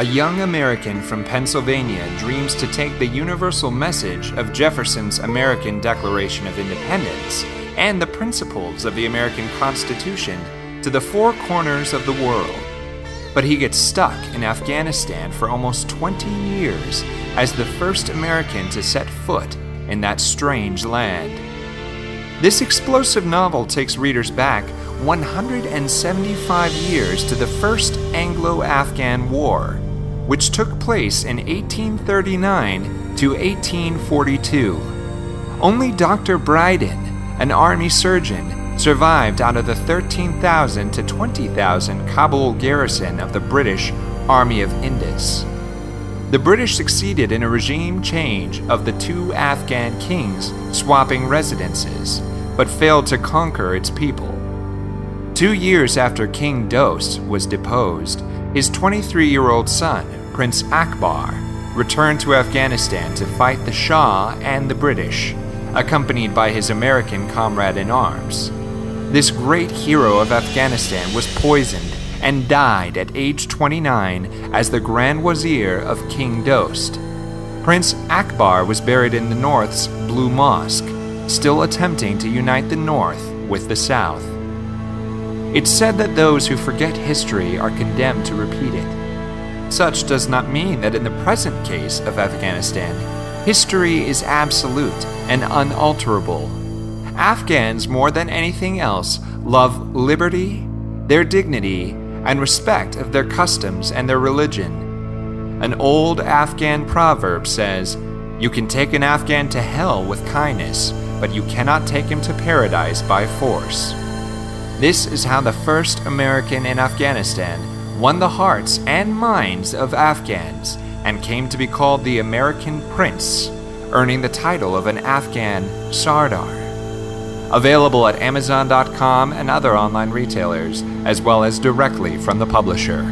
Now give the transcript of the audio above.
A young American from Pennsylvania dreams to take the universal message of Jefferson's American Declaration of Independence and the principles of the American Constitution to the four corners of the world. But he gets stuck in Afghanistan for almost 20 years as the first American to set foot in that strange land. This explosive novel takes readers back 175 years to the First Anglo Afghan War, which took place in 1839 to 1842. Only Dr. Brydon, an army surgeon, survived out of the 13,000 to 20,000 Kabul garrison of the British Army of Indus. The British succeeded in a regime change of the two Afghan kings swapping residences, but failed to conquer its people. Two years after King Dost was deposed, his 23 year old son, Prince Akbar, returned to Afghanistan to fight the Shah and the British, accompanied by his American comrade in arms. This great hero of Afghanistan was poisoned and died at age 29 as the Grand Wazir of King Dost. Prince Akbar was buried in the North's Blue Mosque, still attempting to unite the North with the South. It's said that those who forget history are condemned to repeat it. Such does not mean that in the present case of Afghanistan, history is absolute and unalterable. Afghans, more than anything else, love liberty, their dignity, and respect of their customs and their religion. An old Afghan proverb says, You can take an Afghan to hell with kindness, but you cannot take him to paradise by force. This is how the first American in Afghanistan won the hearts and minds of Afghans and came to be called the American Prince, earning the title of an Afghan Sardar. Available at Amazon.com and other online retailers, as well as directly from the publisher.